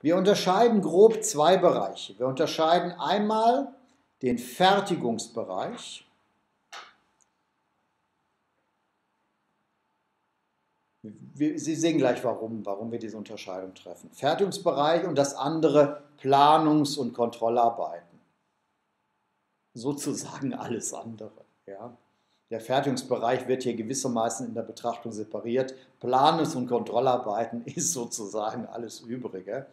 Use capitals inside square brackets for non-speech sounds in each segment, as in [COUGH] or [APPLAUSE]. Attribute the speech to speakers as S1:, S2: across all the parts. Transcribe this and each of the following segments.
S1: Wir unterscheiden grob zwei Bereiche. Wir unterscheiden einmal den Fertigungsbereich. Sie sehen gleich, warum, warum wir diese Unterscheidung treffen. Fertigungsbereich und das andere Planungs- und Kontrollarbeiten. Sozusagen alles andere. Ja. Der Fertigungsbereich wird hier gewissermaßen in der Betrachtung separiert. Planungs- und Kontrollarbeiten [LAUGHS] ist sozusagen alles Übrige.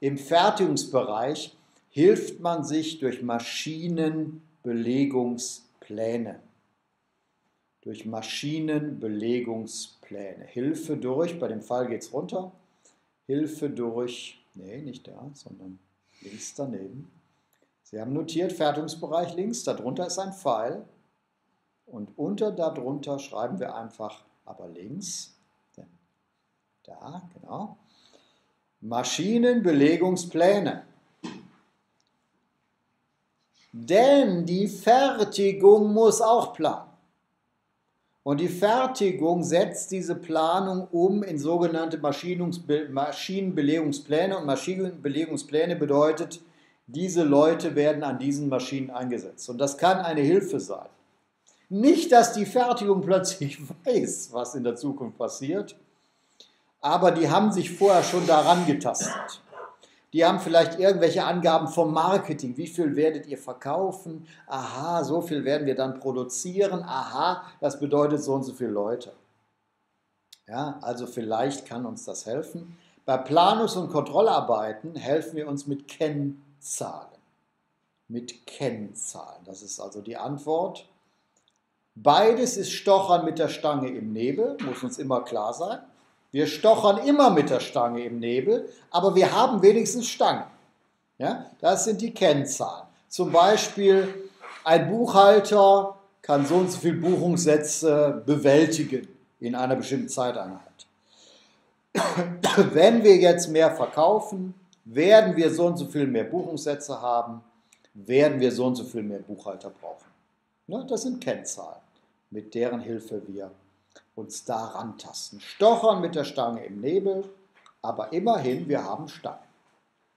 S1: Im Fertigungsbereich hilft man sich durch Maschinenbelegungspläne. Durch Maschinenbelegungspläne. Hilfe durch, bei dem Fall geht es runter. Hilfe durch, nee, nicht da, sondern links daneben. Sie haben notiert, Fertigungsbereich links, darunter ist ein Pfeil. Und unter darunter schreiben wir einfach, aber links, da, genau, Maschinenbelegungspläne. Denn die Fertigung muss auch planen. Und die Fertigung setzt diese Planung um in sogenannte Maschinenbelegungspläne. Und Maschinenbelegungspläne bedeutet, diese Leute werden an diesen Maschinen eingesetzt. Und das kann eine Hilfe sein. Nicht, dass die Fertigung plötzlich [LAUGHS] weiß, was in der Zukunft passiert, aber die haben sich vorher schon daran getastet. Die haben vielleicht irgendwelche Angaben vom Marketing. Wie viel werdet ihr verkaufen? Aha, so viel werden wir dann produzieren. Aha, das bedeutet so und so viele Leute. Ja, also vielleicht kann uns das helfen. Bei Planungs- und Kontrollarbeiten helfen wir uns mit Kennzahlen. Mit Kennzahlen. Das ist also die Antwort. Beides ist Stochern mit der Stange im Nebel, muss uns immer klar sein. Wir stochern immer mit der Stange im Nebel, aber wir haben wenigstens Stangen. Ja, das sind die Kennzahlen. Zum Beispiel ein Buchhalter kann so und so viele Buchungssätze bewältigen in einer bestimmten Zeiteinheit. [COUGHS] Wenn wir jetzt mehr verkaufen, werden wir so und so viel mehr Buchungssätze haben, werden wir so und so viel mehr Buchhalter brauchen. Das sind Kennzahlen, mit deren Hilfe wir uns daran tasten. Stochern mit der Stange im Nebel, aber immerhin, wir haben Stangen.